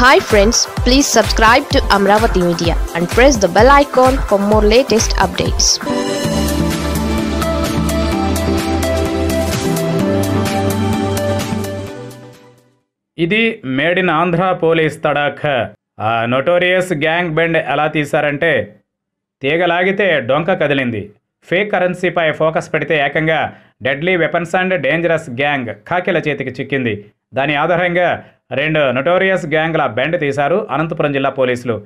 Hi friends please subscribe to Amaravati media and press the bell icon for more latest updates ఇది made in Andhra police తడాఖ. ఆ notorious gang bend ఎలా తీశారంటే తీగలాగితే డొంక కదిలింది. Fake కరెన్సీపై focus పెడితే ఏకంగా deadly weapons and dangerous gang కాకిల చేతికి చిక్కింది. దాని ఆధారంగా రెండు నొటోరియస్ గ్యాంగ్ల బెండ్ తీశారు అనంతపురం జిల్లా పోలీసులు.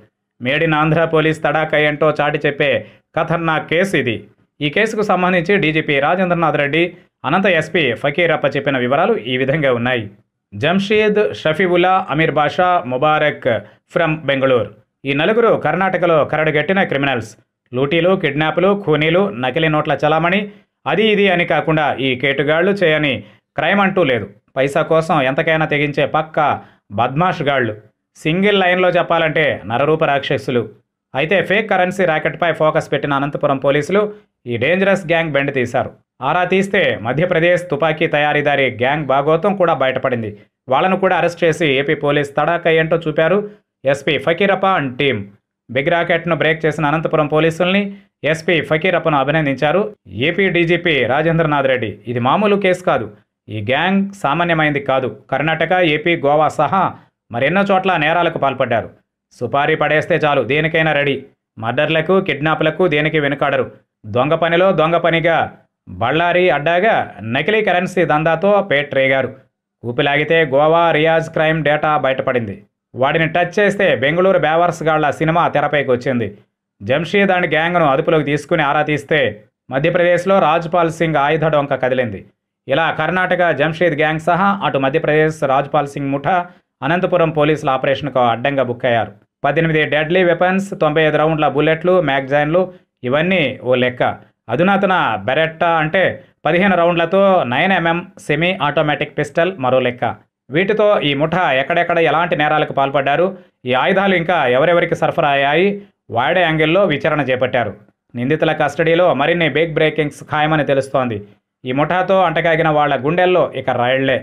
మేడినాంధ్ర ఆంధ్ర పోలీస్ తడాక ఏంటో చాటి చెప్పే ఖతర్నాక్ కేసు ఇది. ఈ కేసుకు సంబంధించి డీజీపీ రాజేంద్రనాథ్ రెడ్డి అనంత ఎస్పీ ఫకీరప్ప చెప్పిన వివరాలు ఈ విధంగా ఉన్నాయి. జంషీద్ షఫీవుల్లా అమీర్ బాషా ముబారక్ ఫ్రమ్ బెంగళూరు. ఈ నలుగురు కర్ణాటకలో కరడుగట్టిన క్రిమినల్స్. లూటీలు కిడ్నాపులు ఖూనీలు నకిలీ నోట్ల చలామణి అది ఇది అని కాకుండా ఈ కేటుగాళ్ళు చేయని క్రైమ్ అంటూ లేదు. పైసా కోసం ఎంతకైనా తెగించే పక్క బద్మాష్ గాళ్ళు. సింగిల్ లైన్లో చెప్పాలంటే నరరూప రాక్షసులు. అయితే ఫేక్ కరెన్సీ ర్యాకెట్పై ఫోకస్ పెట్టిన అనంతపురం పోలీసులు ఈ డేంజరస్ గ్యాంగ్ బెండ్ తీశారు. ఆరా తీస్తే మధ్యప్రదేశ్ తుపాకీ తయారీదారి గ్యాంగ్ భాగోతం కూడా బయటపడింది. వాళ్ళను కూడా అరెస్ట్ చేసి ఏపీ పోలీస్ తడాక ఏంటో చూపారు SP Fakirappa and team big రాకెట్ను break చేసిన అనంతపురం పోలీసుల్ని ఎస్పీ ఫకీరప్పను అభినందించారు ఏపీ డీజీపీ రాజేంద్రనాథ్ రెడ్డి. ఇది మామూలు కేసు కాదు. ఈ గ్యాంగ్ సామాన్యమైంది కాదు. కర్ణాటక ఏపీ గోవా సహా మరెన్నో చోట్ల నేరాలకు పాల్పడ్డారు. సుపారీ పడేస్తే చాలు దేనికైనా రెడీ. మర్డర్లకు కిడ్నాప్లకు దేనికి వెనుకాడరు. దొంగ పనిలో దొంగ పనిగా బళ్ళారి అడ్డాగా నకిలీ కరెన్సీ దందాతో పేట్రేగారు ఊపిలాగితే గోవా రియాజ్ క్రైమ్ డేటా బయటపడింది. వాడిని టచ్ చేస్తే బెంగళూరు బేవర్స్ గాళ్ళ సినిమా తెరపైకి వచ్చింది. జంషీద్ అండ్ గ్యాంగ్ను అదుపులోకి తీసుకుని ఆరా తీస్తే మధ్యప్రదేశ్లో రాజ్పాల్ సింగ్ ఆయుధ డొంక కదిలింది. ఇలా కర్ణాటక జంషీద్ గ్యాంగ్ సహా అటు మధ్యప్రదేశ్ రాజ్పాల్ సింగ్ ముఠా అనంతపురం పోలీసుల ఆపరేషన్కు అడ్డంగా బుక్ అయ్యారు పద్దెనిమిది డెడ్లీ వెపన్స్ తొంభై ఐదు రౌండ్ల బుల్లెట్లు మ్యాగజైన్లు ఇవన్నీ ఓ లెక్క. అధునాతన బెరెట్టా అంటే పదిహేను రౌండ్లతో nine MM semi automatic pistol మరో లెక్క. వీటితో ఈ ముఠా ఎక్కడెక్కడ ఎలాంటి నేరాలకు పాల్పడ్డారు ఈ ఆయుధాలు ఇంకా ఎవరెవరికి సరఫరా అయ్యాయి వాడే యాంగిల్లో విచారణ చేపట్టారు. నిందితుల కస్టడీలో మరిన్ని బిగ్ బ్రేకింగ్స్ ఖాయమని తెలుస్తోంది. ఈ ముఠాతో అంటకాగిన వాళ్ళ గుండెల్లో ఇక రైళ్ళే.